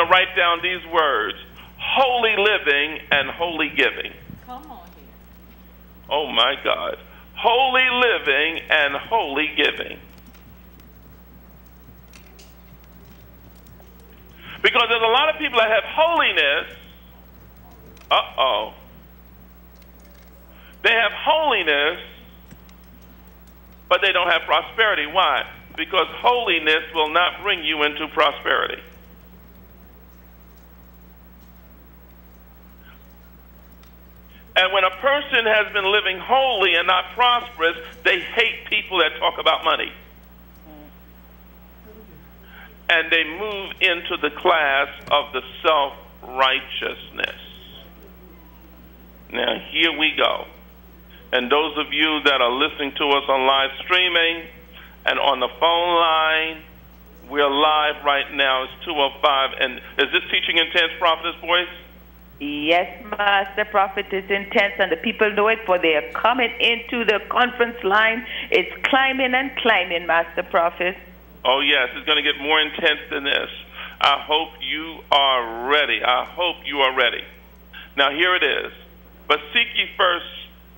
to write down these words holy living and holy giving. Come on here. Oh my God. Holy living and holy giving. Because there's a lot of people that have holiness. Uh oh. They have holiness, but they don't have prosperity. Why? Because holiness will not bring you into prosperity. And when a person has been living holy and not prosperous, they hate people that talk about money. And they move into the class of the self righteousness. Now, here we go. And those of you that are listening to us on live streaming and on the phone line, we're live right now. It's 205. And is this teaching intense, Prophetess Boyce? Yes, Master Prophet is intense, and the people know it, for they are coming into the conference line. It's climbing and climbing, Master Prophet. Oh, yes, it's going to get more intense than this. I hope you are ready. I hope you are ready. Now, here it is. But seek ye first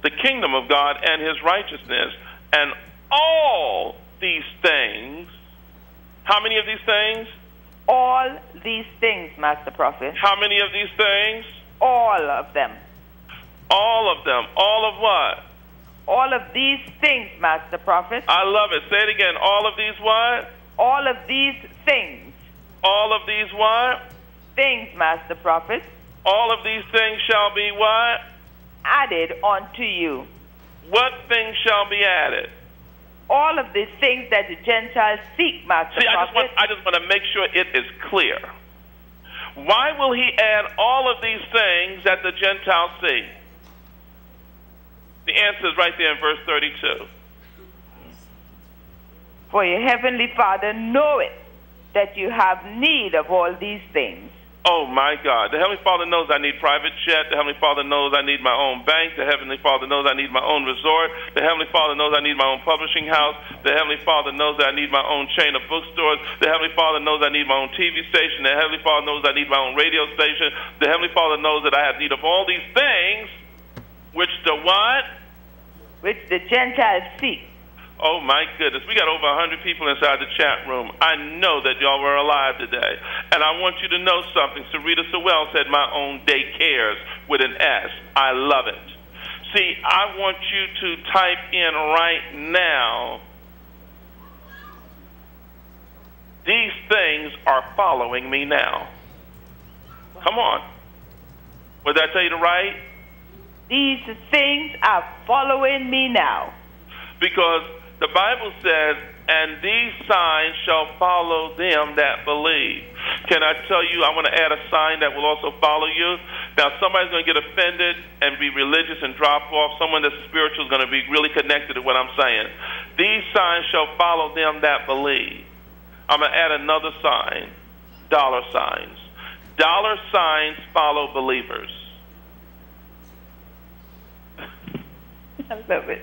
the kingdom of God and his righteousness, and all these things. How many of these things? All these things, Master Prophet. How many of these things? All of them. All of them. All of what? All of these things, Master Prophet. I love it. Say it again. All of these what? All of these things. All of these what? Things, Master Prophet. All of these things shall be what? Added unto you. What things shall be added? all of the things that the Gentiles seek, Master See, I Prophet. just, want, I just want to make sure it is clear. Why will he add all of these things that the Gentiles see? The answer is right there in verse 32. For your heavenly Father knoweth that you have need of all these things. Oh my God. The Heavenly Father knows I need private jet. The Heavenly Father knows I need my own bank. The Heavenly Father knows I need my own resort. The Heavenly Father knows I need my own publishing house. The Heavenly Father knows that I need my own chain of bookstores. The Heavenly Father knows I need my own TV station. The Heavenly Father knows I need my own radio station. The Heavenly Father knows that I have need of all these things, which the what? Which the Gentiles seek. Oh my goodness, we got over 100 people inside the chat room. I know that y'all were alive today. And I want you to know something. Sarita Sewell said, My own day cares with an S. I love it. See, I want you to type in right now. These things are following me now. Come on. What did I tell you to write? These things are following me now. Because the Bible says, and these signs shall follow them that believe. Can I tell you, I want to add a sign that will also follow you. Now, somebody's going to get offended and be religious and drop off. Someone that's spiritual is going to be really connected to what I'm saying. These signs shall follow them that believe. I'm going to add another sign dollar signs. Dollar signs follow believers. I love it.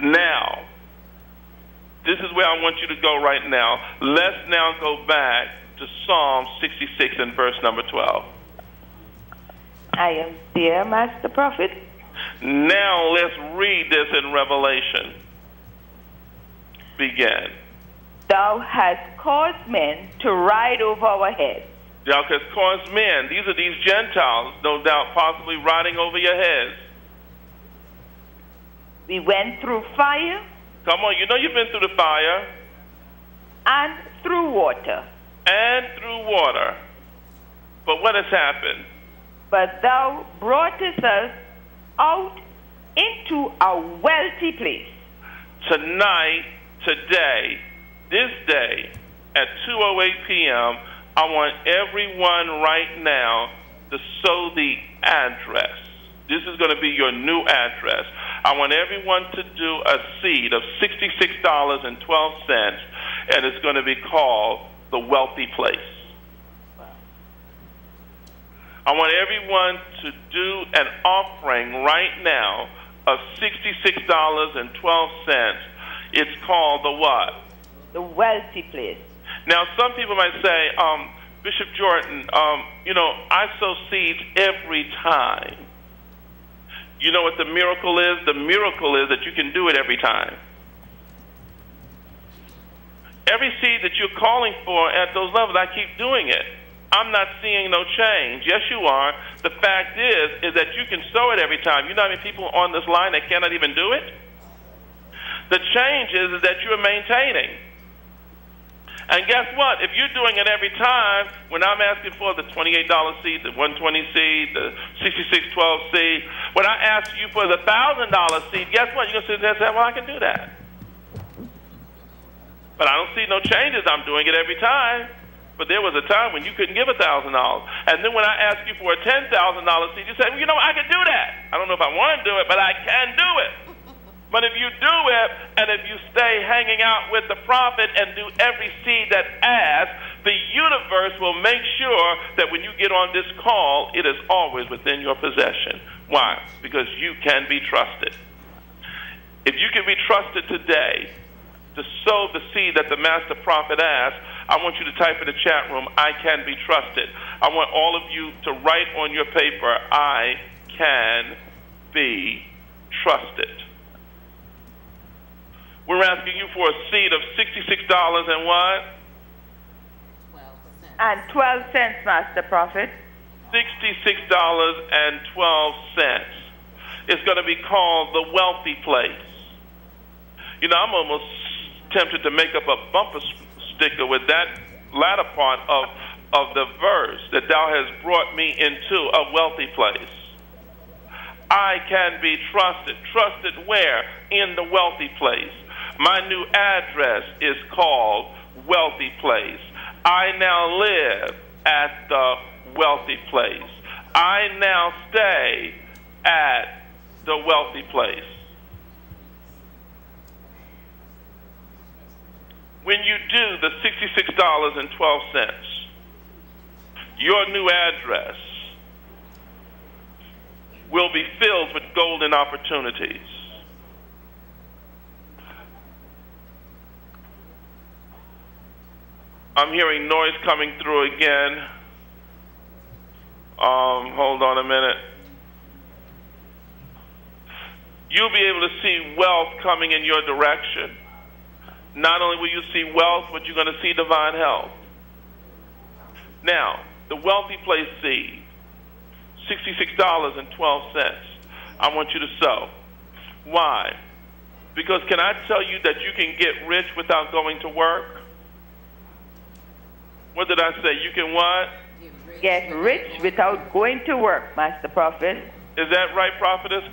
Now, this is where I want you to go right now. Let's now go back to Psalm 66 and verse number 12. I am there, Master Prophet. Now let's read this in Revelation. Begin. Thou hast caused men to ride over our heads. Thou hast caused men, these are these Gentiles, no doubt, possibly riding over your heads. We went through fire Come on, you know you've been through the fire and through water, and through water. But what has happened? but thou broughtest us out into a wealthy place. Tonight, today, this day, at 2.08 p.m., I want everyone right now to sow the address. This is going to be your new address. I want everyone to do a seed of $66.12, and it's going to be called the Wealthy Place. I want everyone to do an offering right now of $66.12. It's called the what? The wealthy place. Now, some people might say, um, Bishop Jordan, um, you know, I sow seeds every time. You know what the miracle is? The miracle is that you can do it every time. Every seed that you're calling for at those levels, I keep doing it. I'm not seeing no change. Yes, you are. The fact is, is that you can sow it every time. You know how many people on this line that cannot even do it? The change is, is that you're maintaining. And guess what? If you're doing it every time, when I'm asking for the $28 seed, the 120 seed, the 6612 seed, when I ask you for the $1,000 seed, guess what? You're going to sit there and say, well, I can do that. But I don't see no changes. I'm doing it every time. But there was a time when you couldn't give a thousand dollars, and then when I ask you for a ten thousand dollar seed, you said, well, "You know, I can do that. I don't know if I want to do it, but I can do it." But if you do it, and if you stay hanging out with the prophet and do every seed that asks, the universe will make sure that when you get on this call, it is always within your possession. Why? Because you can be trusted. If you can be trusted today to sow the seed that the master prophet asked, I want you to type in the chat room, I can be trusted. I want all of you to write on your paper, I can be trusted. We're asking you for a seed of $66 and what? 12 cents. And 12 cents, Master Prophet. $66.12. It's going to be called the wealthy place. You know, I'm almost tempted to make up a bumper sticker with that latter part of, of the verse that thou hast brought me into a wealthy place. I can be trusted. Trusted where? In the wealthy place. My new address is called Wealthy Place. I now live at the wealthy place. I now stay at the wealthy place. when you do the $66.12, your new address will be filled with golden opportunities. I'm hearing noise coming through again. Um, hold on a minute. You'll be able to see wealth coming in your direction. Not only will you see wealth, but you're going to see divine health. Now, the wealthy place seed, $66.12. I want you to sow. Why? Because can I tell you that you can get rich without going to work? What did I say? You can what? Get rich without going to work, Master Prophet. Is that right, Prophetess?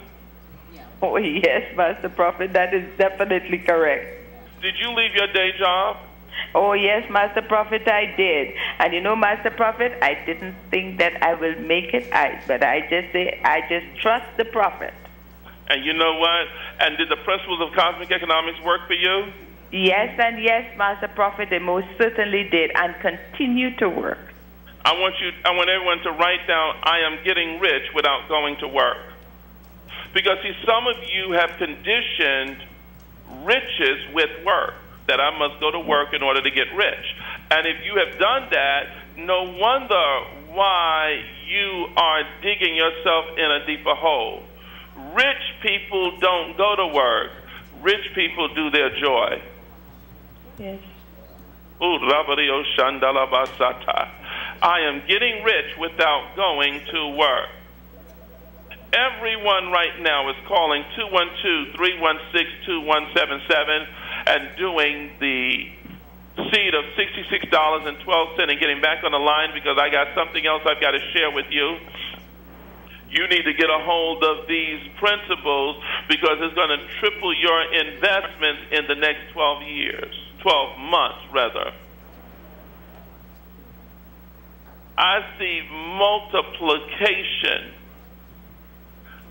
Oh, yes, Master Prophet. That is definitely correct. Did you leave your day job? Oh, yes, Master Prophet, I did. And you know, Master Prophet, I didn't think that I will make it, I, but I just say, I just trust the prophet. And you know what? And did the principles of cosmic economics work for you? Yes, and yes, Master Prophet, they most certainly did and continue to work. I want you I want everyone to write down I am getting rich without going to work. Because see some of you have conditioned riches with work, that I must go to work in order to get rich. And if you have done that, no wonder why you are digging yourself in a deeper hole. Rich people don't go to work. Rich people do their joy. Yes. Oh, I am getting rich without going to work. Everyone right now is calling 212-316-2177 and doing the seed of $66.12 and getting back on the line because I got something else I've got to share with you. You need to get a hold of these principles because it's going to triple your investments in the next 12 years, 12 months rather. I see multiplication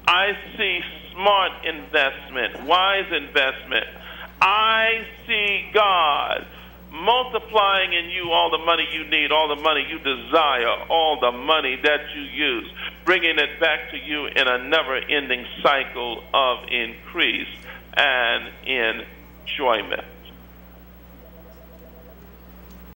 I see smart investment, wise investment. I see God multiplying in you all the money you need, all the money you desire, all the money that you use, bringing it back to you in a never ending cycle of increase and enjoyment.